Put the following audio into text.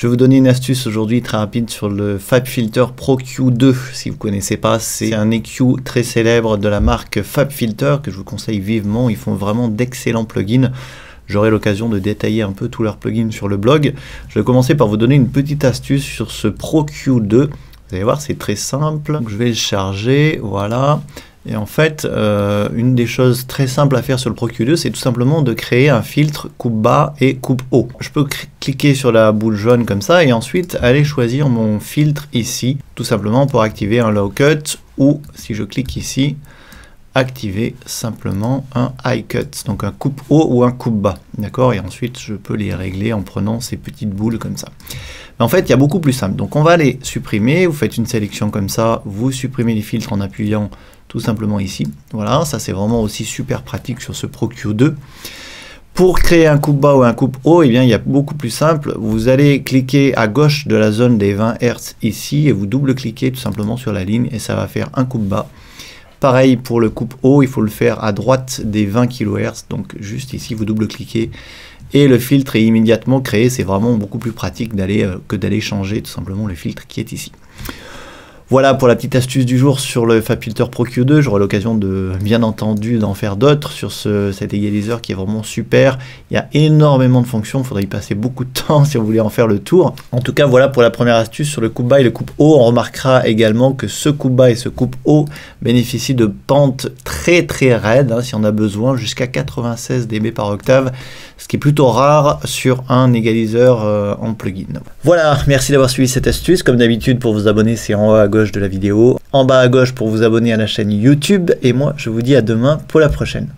Je vais vous donner une astuce aujourd'hui très rapide sur le FabFilter Pro Q2. Si vous ne connaissez pas, c'est un EQ très célèbre de la marque FabFilter que je vous conseille vivement. Ils font vraiment d'excellents plugins. J'aurai l'occasion de détailler un peu tous leurs plugins sur le blog. Je vais commencer par vous donner une petite astuce sur ce Pro Q2. Vous allez voir, c'est très simple. je vais le charger, voilà. Et en fait, euh, une des choses très simples à faire sur le Pro-Q2, c'est tout simplement de créer un filtre coupe bas et coupe haut. Je peux cliquer sur la boule jaune comme ça et ensuite aller choisir mon filtre ici, tout simplement pour activer un low cut ou si je clique ici, activer simplement un high cut, donc un coupe haut ou un coupe bas, d'accord? Et ensuite, je peux les régler en prenant ces petites boules comme ça. Mais en fait, il y a beaucoup plus simple. Donc, on va les supprimer. Vous faites une sélection comme ça, vous supprimez les filtres en appuyant tout simplement ici. Voilà, ça c'est vraiment aussi super pratique sur ce Pro Q2. Pour créer un coupe bas ou un coupe haut, eh bien, il y a beaucoup plus simple. Vous allez cliquer à gauche de la zone des 20 Hz ici et vous double-cliquez tout simplement sur la ligne et ça va faire un coupe bas. Pareil pour le coupe haut, il faut le faire à droite des 20 kHz. Donc juste ici, vous double-cliquez et le filtre est immédiatement créé. C'est vraiment beaucoup plus pratique d'aller euh, que d'aller changer tout simplement le filtre qui est ici. Voilà pour la petite astuce du jour sur le FabFilter Pro Q2. J'aurai l'occasion de, bien entendu, d'en faire d'autres sur ce, cet égaliseur qui est vraiment super. Il y a énormément de fonctions. Il faudrait y passer beaucoup de temps si vous voulez en faire le tour. En tout cas, voilà pour la première astuce sur le coupe bas et le coupe haut. On remarquera également que ce coupe bas et ce coupe haut bénéficient de pentes très très raides, hein, si on a besoin, jusqu'à 96 dB par octave, ce qui est plutôt rare sur un égaliseur euh, en plugin. Voilà, merci d'avoir suivi cette astuce. Comme d'habitude, pour vous abonner, c'est en haut à gauche de la vidéo, en bas à gauche pour vous abonner à la chaîne YouTube, et moi je vous dis à demain pour la prochaine.